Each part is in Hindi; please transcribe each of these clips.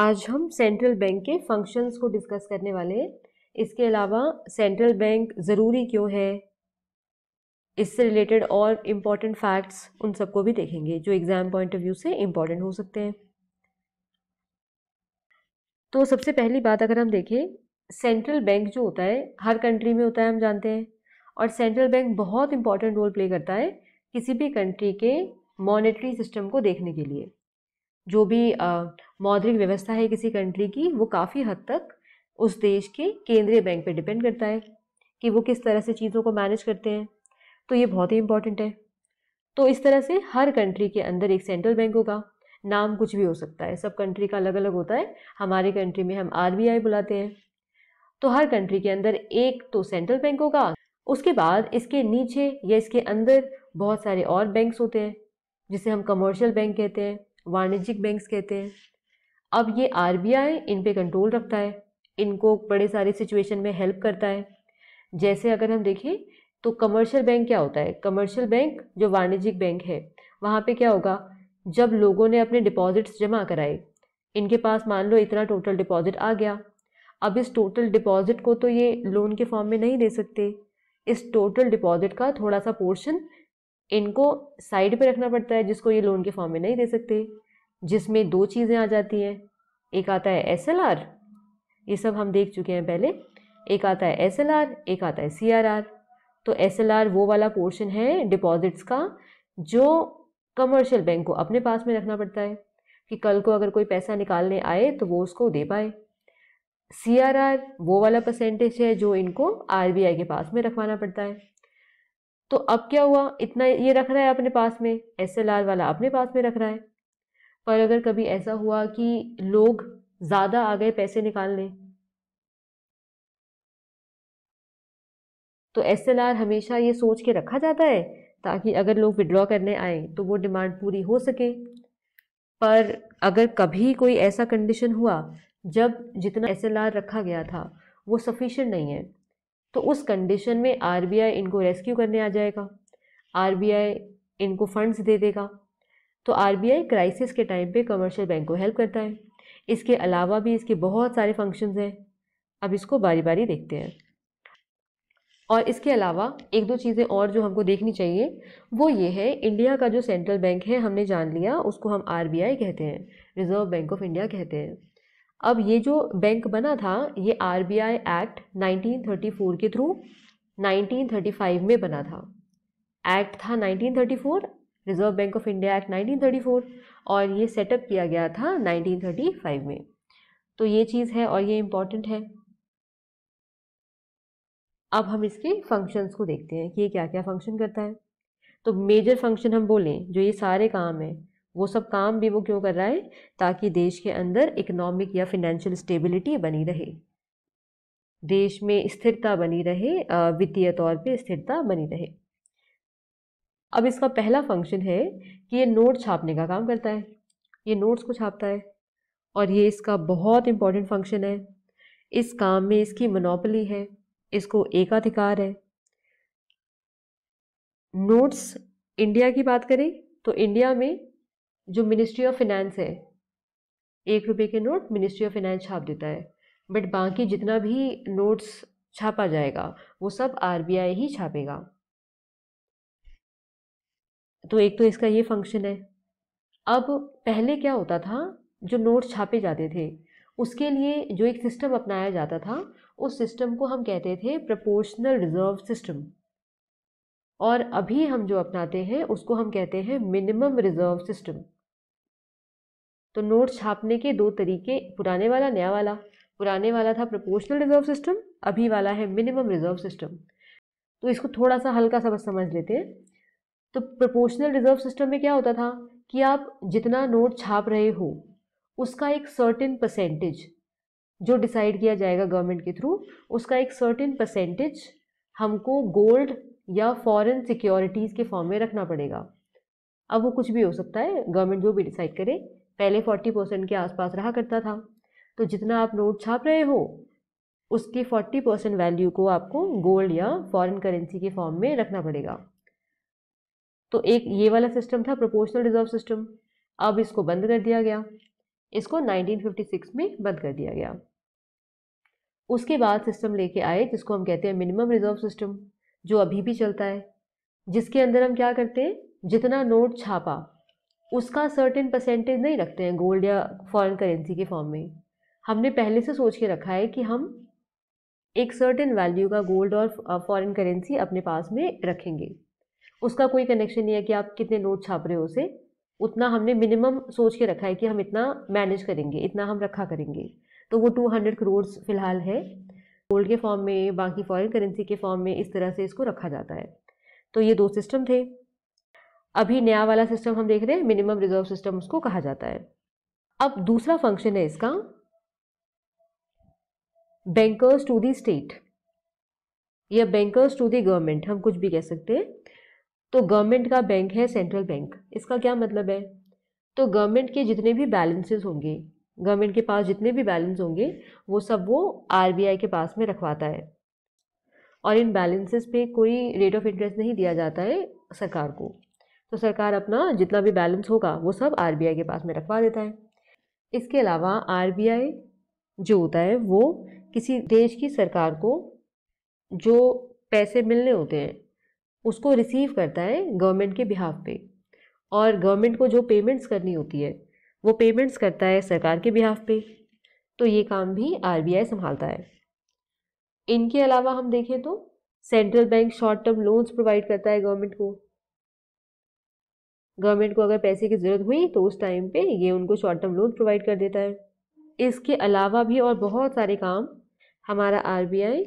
आज हम सेंट्रल बैंक के फ़ंक्शंस को डिस्कस करने वाले हैं। इसके अलावा सेंट्रल बैंक ज़रूरी क्यों है? इससे रिलेटेड और इंपॉर्टेंट फैक्ट्स उन सबको भी देखेंगे, जो एग्ज़ाम पॉइंट ऑफ़ व्यू से इंपॉर्टेंट हो सकते हैं। तो सबसे पहली बात अगर हम देखें सेंट्रल बैंक जो होता है, हर कंट्री में होता है, हम जानते हैं। और सेंट्रल बैंक बहुत इंपॉर्टेंट रोल प्ले करता है किसी भी कंट्री के मॉनेटरी सिस्टम को देखने के लिए। जो भी मौद्रिक व्यवस्था है किसी कंट्री की, वो काफ़ी हद तक उस देश के केंद्रीय बैंक पे डिपेंड करता है कि वो किस तरह से चीज़ों को मैनेज करते हैं। तो ये बहुत ही इंपॉर्टेंट है। तो इस तरह से हर कंट्री के अंदर एक सेंट्रल बैंक होगा। नाम कुछ भी हो सकता है। सब कंट्री का अलग अलग होता है। हमारी कंट्री में हम आर बुलाते हैं। तो हर कंट्री के अंदर एक तो सेंट्रल बैंक होगा। उसके बाद इसके नीचे या इसके अंदर बहुत सारे और बैंक्स होते हैं, जिसे हम कमर्शियल बैंक कहते हैं। वाणिज्यिक बैंक्स कहते हैं। अब ये आरबीआई इन पे कंट्रोल रखता है। इनको बड़े सारे सिचुएशन में हेल्प करता है। जैसे अगर हम देखें तो कमर्शियल बैंक क्या होता है? कमर्शियल बैंक जो वाणिज्यिक बैंक है, वहाँ पे क्या होगा? जब लोगों ने अपने डिपॉजिट्स जमा कराए, इनके पास मान लो इतना टोटल डिपॉजिट आ गया। अब इस टोटल डिपॉजिट को तो ये लोन के फॉर्म में नहीं दे सकते। इस टोटल डिपॉजिट का थोड़ा सा पोर्शन इनको साइड पे रखना पड़ता है जिसको ये लोन के फॉर्म में नहीं दे सकते। जिसमें दो चीज़ें आ जाती हैं, एक आता है एसएलआर ये सब हम देख चुके हैं पहले। एक आता है एसएलआर एक आता है सीआरआर तो एसएलआर वो वाला पोर्शन है डिपॉजिट्स का, जो कमर्शियल बैंक को अपने पास में रखना पड़ता है कि कल को अगर कोई पैसा निकालने आए तो वो उसको दे पाए। सीआरआर वो वाला परसेंटेज है जो इनको आरबीआई के पास में रखवाना पड़ता है। तो अब क्या हुआ? इतना ये रख रहा है अपने पास में? एसएलआर वाला अपने पास में रख रहा है। पर अगर कभी ऐसा हुआ कि लोग ज़्यादा आ गए पैसे निकालने? तो एसएलआर हमेशा ये सोच के रखा जाता है ताकि अगर लोग विड्रॉ करने आए तो वो डिमांड पूरी हो सके। पर अगर कभी कोई ऐसा कंडीशन हुआ, जब जितना एसएलआर रखा गया था, वो सफिशेंट नहीं है। तो उस कंडीशन में आरबीआई इनको रेस्क्यू करने आ जाएगा। आरबीआई इनको फंड्स दे देगा। तो आरबीआई क्राइसिस के टाइम पे कमर्शियल बैंक को हेल्प करता है। इसके अलावा भी इसके बहुत सारे फ़ंक्शंस हैं। अब इसको बारी बारी देखते हैं। और इसके अलावा एक दो चीज़ें और जो हमको देखनी चाहिए, वो ये है इंडिया का जो सेंट्रल बैंक है, हमने जान लिया, उसको हम आरबीआई कहते हैं। रिज़र्व बैंक ऑफ़ इंडिया कहते हैं। अब ये जो बैंक बना था, ये आर बी आई एक्ट 1934 के थ्रू 1935 में बना था। एक्ट था 1934 Reserve Bank of India Act 1934 और ये सेटअप किया गया था 1935 में। तो ये चीज़ है और ये इंपॉर्टेंट है। अब हम इसके फ़ंक्शंस को देखते हैं कि ये क्या क्या फ़ंक्शन करता है। तो मेजर फ़ंक्शन हम बोलें, जो ये सारे काम हैं वो सब काम भी वो क्यों कर रहा है? ताकि देश के अंदर इकोनॉमिक या फिनेंशियल स्टेबिलिटी बनी रहे। देश में स्थिरता बनी रहे वित्तीय तौर पे स्थिरता बनी रहे। अब इसका पहला फ़ंक्शन है कि ये नोट छापने का काम करता है। ये नोट्स को छापता है। और ये इसका बहुत इम्पोर्टेंट फ़ंक्शन है। इस काम में इसकी मोनोपली है। इसको एकाधिकार है। नोट्स इंडिया की बात करें तो इंडिया में जो मिनिस्ट्री ऑफ़ फिनेंस है, एक रुपये के नोट मिनिस्ट्री ऑफ़ फिनेंस छाप देता है। बट बाकी जितना भी नोट्स छापा जाएगा, वो सब आरबीआई ही छापेगा। तो एक तो इसका ये फ़ंक्शन है। अब पहले क्या होता था, जो नोट छापे जाते थे, उसके लिए जो एक सिस्टम अपनाया जाता था, उस सिस्टम को हम कहते थे प्रपोर्शनल रिज़र्व सिस्टम और अभी हम जो अपनाते हैं, उसको हम कहते हैं मिनिमम रिज़र्व सिस्टम तो नोट छापने के दो तरीके, पुराने वाला, नया वाला। पुराने वाला था प्रोपोर्शनल रिज़र्व सिस्टम अभी वाला है मिनिमम रिज़र्व सिस्टम तो इसको थोड़ा सा हल्का सा बस समझ लेते हैं। तो प्रोपोर्शनल रिज़र्व सिस्टम में क्या होता था कि आप जितना नोट छाप रहे हो, उसका एक सर्टेन परसेंटेज जो डिसाइड किया जाएगा गवर्नमेंट के थ्रू उसका एक सर्टेन परसेंटेज हमको गोल्ड या फॉरेन सिक्योरिटीज़ के फॉर्म में रखना पड़ेगा। अब वो कुछ भी हो सकता है गवर्नमेंट जो भी डिसाइड करे पहले फोर्टी परसेंट के आसपास रहा करता था। तो जितना आप नोट छाप रहे हो, उसकी फोर्टी परसेंट वैल्यू को आपको गोल्ड या फॉरेन करेंसी के फॉर्म में रखना पड़ेगा। तो एक ये वाला सिस्टम था प्रोपोर्शनल रिज़र्व सिस्टम अब इसको बंद कर दिया गया। इसको 1956 में बंद कर दिया गया। उसके बाद सिस्टम लेके आए, जिसको हम कहते हैं मिनिमम रिज़र्व सिस्टम जो अभी भी चलता है। जिसके अंदर हम क्या करते हैं? जितना नोट छापा उसका सर्टेन परसेंटेज नहीं रखते हैं गोल्ड या फॉरेन करेंसी के फॉर्म में। हमने पहले से सोच के रखा है कि हम एक सर्टेन वैल्यू का गोल्ड और फॉरेन करेंसी अपने पास में रखेंगे। उसका कोई कनेक्शन नहीं है कि आप कितने नोट छाप रहे हो उसे। उतना हमने मिनिमम सोच के रखा है कि हम इतना मैनेज करेंगे, इतना हम रखा करेंगे। तो वो टू हंड्रेड करोड़ फ़िलहाल है। गोल्ड के फॉर्म में, बाकी फॉरेन करेंसी के फॉर्म में इस तरह से इसको रखा जाता है। तो ये दो सिस्टम थे। अभी नया वाला सिस्टम हम देख रहे हैं मिनिमम रिज़र्व सिस्टम उसको कहा जाता है। अब दूसरा फ़ंक्शन है इसका बैंकर्स टू दी स्टेट या बैंकर्स टू दी गवर्नमेंट हम कुछ भी कह सकते हैं। तो गवर्नमेंट का बैंक है सेंट्रल बैंक इसका क्या मतलब है? तो गवर्नमेंट के जितने भी बैलेंसेस होंगे गवर्नमेंट के पास जितने भी बैलेंस होंगे, वो सब वो आरबीआई के पास में रखवाता है। और इन बैलेंसेस पे कोई रेट ऑफ़ इंटरेस्ट नहीं दिया जाता है सरकार को। तो सरकार अपना जितना भी बैलेंस होगा, वो सब आरबीआई के पास में रखवा देता है। इसके अलावा आरबीआई जो होता है, वो किसी देश की सरकार को जो पैसे मिलने होते हैं, उसको रिसीव करता है गवर्नमेंट के बिहाफ पे। और गवर्नमेंट को जो पेमेंट्स करनी होती है, वो पेमेंट्स करता है सरकार के बिहाफ पे। तो ये काम भी आरबीआई संभालता है। इनके अलावा हम देखें तो central bank short term loans provide करता है गवर्नमेंट को। गवर्नमेंट को अगर पैसे की ज़रूरत हुई तो उस टाइम पे ये उनको शॉर्ट टर्म लोन प्रोवाइड कर देता है। इसके अलावा भी और बहुत सारे काम हमारा आरबीआई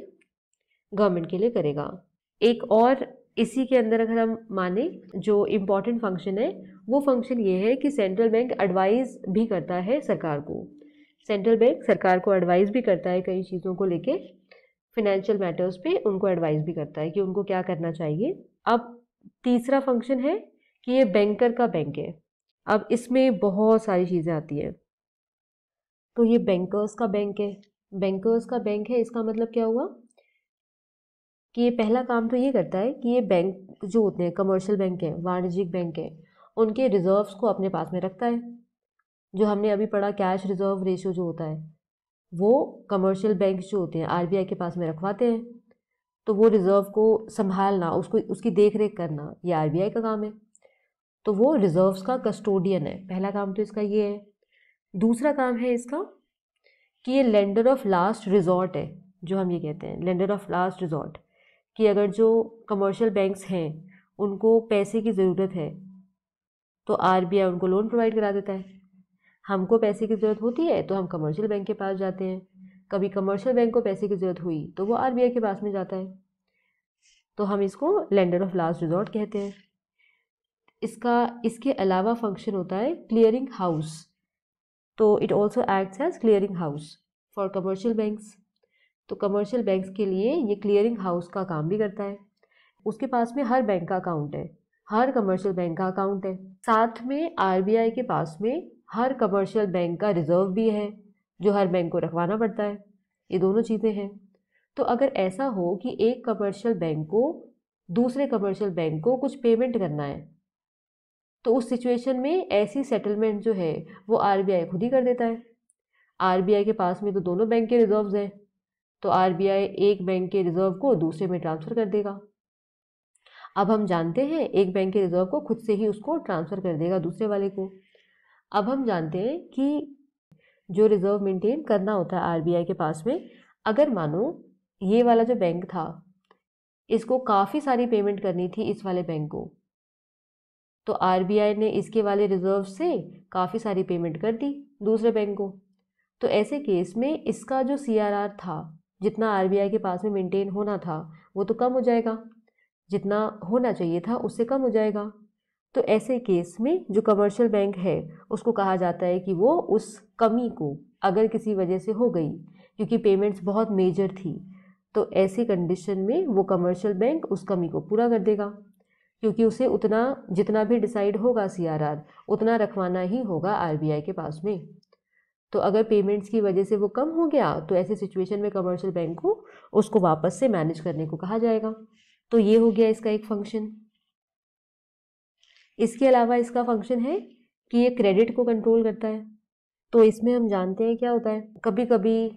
गवर्नमेंट के लिए करेगा। एक और इसी के अंदर अगर हम माने, जो इंपॉर्टेंट फ़ंक्शन है, वो फ़ंक्शन ये है कि सेंट्रल बैंक एडवाइस भी करता है सरकार को। सेंट्रल बैंक सरकार को एडवाइस भी करता है कई चीज़ों को लेके। फिनेंशियल मैटर्स पे उनको एडवाइस भी करता है कि उनको क्या करना चाहिए। अब तीसरा फ़ंक्शन है कि ये बैंकर का बैंक है। अब इसमें बहुत सारी चीज़ें आती हैं। तो ये बैंकर्स का बैंक है। बैंकर्स का बैंक है, इसका मतलब क्या हुआ? कि ये पहला काम तो ये करता है कि ये बैंक जो होते हैं कमर्शियल बैंक है, वाणिज्यिक बैंक है, उनके रिजर्व्स को अपने पास में रखता है। जो हमने अभी पढ़ा कैश रिज़र्व रेशियो जो होता है, वो कमर्शियल बैंक जो होते हैं आरबीआई के पास में रखवाते हैं। तो वो रिज़र्व को संभालना, उसको, उसकी देख रेख करना, ये आरबीआई का काम है। तो वो रिजर्व्स का कस्टोडियन है। पहला काम तो इसका ये है। दूसरा काम है इसका कि ये लेंडर ऑफ़ लास्ट रिजॉर्ट है, जो हम ये कहते हैं लेंडर ऑफ़ लास्ट रिजॉर्ट कि अगर जो कमर्शियल बैंक्स हैं, उनको पैसे की ज़रूरत है तो आरबीआई उनको लोन प्रोवाइड करा देता है। हमको पैसे की ज़रूरत होती है तो हम कमर्शियल बैंक के पास जाते हैं। कभी कमर्शियल बैंक को पैसे की ज़रूरत हुई तो वो आरबीआई के पास में जाता है। तो हम इसको लेंडर ऑफ़ लास्ट रिजॉर्ट कहते हैं। इसका, इसके अलावा फ़ंक्शन होता है क्लियरिंग हाउस तो it also acts as clearing house for commercial banks तो कमर्शियल बैंक्स के लिए ये क्लियरिंग हाउस का काम भी करता है. उसके पास में हर बैंक का अकाउंट है. हर कमर्शियल बैंक का अकाउंट है. साथ में आरबीआई के पास में हर कमर्शियल बैंक का रिज़र्व भी है, जो हर बैंक को रखवाना पड़ता है. ये दोनों चीज़ें हैं. तो अगर ऐसा हो कि एक कमर्शियल बैंक को दूसरे कमर्शियल बैंक को कुछ पेमेंट करना है तो उस सिचुएशन में ऐसी सेटलमेंट जो है, वो आरबीआई खुद ही कर देता है। आरबीआई के पास में तो दोनों बैंक के रिजर्व्स हैं तो आरबीआई एक बैंक के रिज़र्व को दूसरे में ट्रांसफ़र कर देगा। अब हम जानते हैं एक बैंक के रिज़र्व को खुद से ही उसको ट्रांसफ़र कर देगा दूसरे वाले को। अब हम जानते हैं कि जो रिज़र्व मेंटेन करना होता है आरबीआई के पास में, अगर मानो ये वाला जो बैंक था, इसको काफ़ी सारी पेमेंट करनी थी इस वाले बैंक को। तो आरबीआई ने इसके वाले रिज़र्व से काफ़ी सारी पेमेंट कर दी दूसरे बैंक को। तो ऐसे केस में इसका जो सीआरआर था, जितना आरबीआई के पास में मेंटेन होना था, वो तो कम हो जाएगा। जितना होना चाहिए था, उससे कम हो जाएगा। तो ऐसे केस में जो कमर्शियल बैंक है, उसको कहा जाता है कि वो उस कमी को अगर किसी वजह से हो गई, क्योंकि पेमेंट्स बहुत मेजर थी तो ऐसी कंडीशन में वो कमर्शियल बैंक उस कमी को पूरा कर देगा। क्योंकि उसे उतना, जितना भी डिसाइड होगा सीआरआर उतना रखवाना ही होगा आरबीआई के पास में। तो अगर पेमेंट्स की वजह से वो कम हो गया तो ऐसे सिचुएशन में कमर्शियल बैंक को उसको वापस से मैनेज करने को कहा जाएगा। तो ये हो गया इसका एक फ़ंक्शन इसके अलावा इसका फ़ंक्शन है कि ये क्रेडिट को कंट्रोल करता है। तो इसमें हम जानते हैं क्या होता है? कभी कभी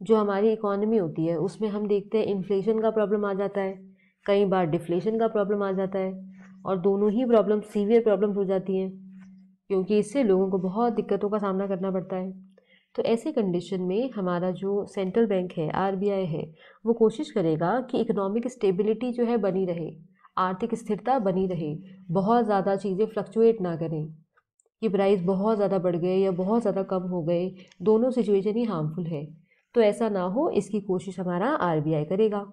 जो हमारी इकोनॉमी होती है, उसमें हम देखते हैं इन्फ्लेशन का प्रॉब्लम आ जाता है, कई बार डिफ्लेशन का प्रॉब्लम आ जाता है। और दोनों ही प्रॉब्लम सीवियर प्रॉब्लम हो जाती हैं, क्योंकि इससे लोगों को बहुत दिक्कतों का सामना करना पड़ता है। तो ऐसे कंडीशन में हमारा जो सेंट्रल बैंक है आरबीआई है, वो कोशिश करेगा कि इकोनॉमिक स्टेबिलिटी जो है बनी रहे, आर्थिक स्थिरता बनी रहे, बहुत ज़्यादा चीज़ें फ्लक्चुएट ना करें, कि प्राइस बहुत ज़्यादा बढ़ गए या बहुत ज़्यादा कम हो गए, दोनों सिचुएशन ही हार्मफुल है। तो ऐसा ना हो, इसकी कोशिश हमारा आरबीआई करेगा।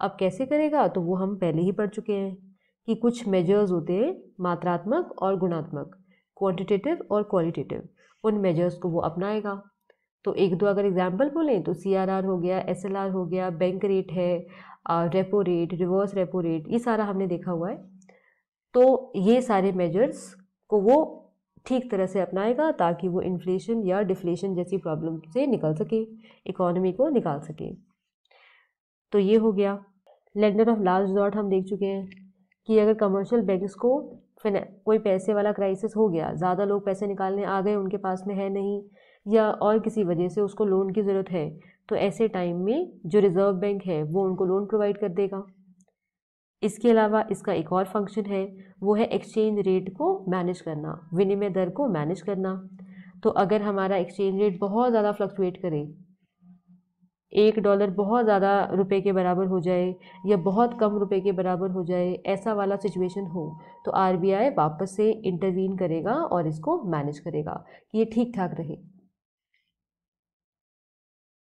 अब कैसे करेगा तो वो हम पहले ही पढ़ चुके हैं। कि कुछ मेजर्स होते हैं, मात्रात्मक और गुणात्मक क्वांटिटेटिव और क्वालिटेटिव उन मेजर्स को वो अपनाएगा। तो एक दो अगर एग्ज़ाम्पल बोलें तो सीआरआर हो गया एस हो गया बैंक रेट है repo rate reverse repo rate ये सारा हमने देखा हुआ है। तो ये सारे मेजर्स को वो ठीक तरह से अपनाएगा ताकि वो इन्फ्लेशन या डिफ्लेशन जैसी प्रॉब्लम से निकल सके इकोनॉमी को निकाल सके। तो ये हो गया। लेंडर ऑफ़ लास्ट रिजॉर्ट हम देख चुके हैं। कि अगर कमर्शियल बैंक्स को कोई पैसे वाला क्राइसिस हो गया, ज़्यादा लोग पैसे निकालने आ गए, उनके पास में है नहीं, या और किसी वजह से उसको लोन की ज़रूरत है तो ऐसे टाइम में जो रिज़र्व बैंक है, वो उनको लोन प्रोवाइड कर देगा। इसके अलावा इसका एक और फ़ंक्शन है, वो है एक्सचेंज रेट को मैनेज करना, विनिमय दर को मैनेज करना। तो अगर हमारा एक्सचेंज रेट बहुत ज़्यादा फ्लक्चुएट करे एक डॉलर बहुत ज़्यादा रुपए के बराबर हो जाए या बहुत कम रुपए के बराबर हो जाए, ऐसा वाला सिचुएशन हो तो आरबीआई वापस से इंटरवीन करेगा और इसको मैनेज करेगा, कि ये ठीक ठाक रहे।